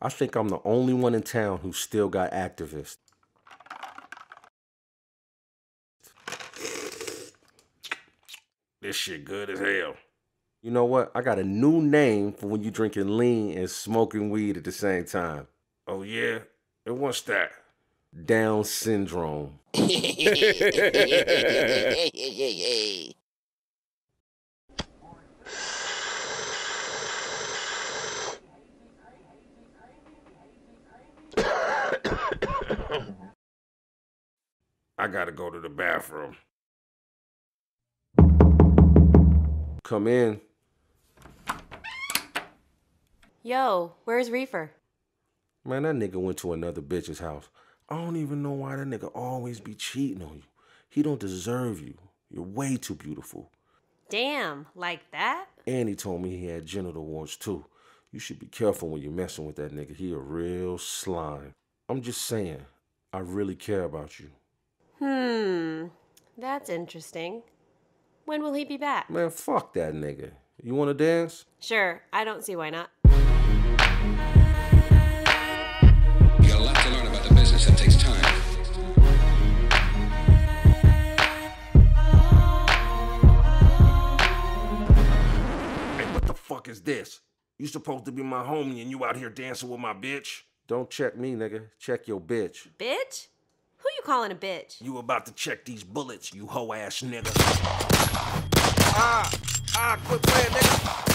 I think I'm the only one in town who still got Actavis. This shit good as hell. You know what? I got a new name for when you drinking lean and smoking weed at the same time. Oh yeah? And what's that? Down syndrome. I gotta go to the bathroom. Come in. Yo, where's Reefer? Man, that nigga went to another bitch's house. I don't even know why that nigga always be cheating on you. He don't deserve you. You're way too beautiful. Damn, like that? And he told me he had genital warts too. You should be careful when you're messing with that nigga. He a real slime. I'm just saying, I really care about you. Hmm, that's interesting. When will he be back? Man, fuck that nigga. You wanna dance? Sure, I don't see why not. Fuck is this? You supposed to be my homie and you out here dancing with my bitch? Don't check me, nigga. Check your bitch. Bitch? Who you calling a bitch? You about to check these bullets, you hoe ass nigga. Ah! Ah, quit playing, nigga!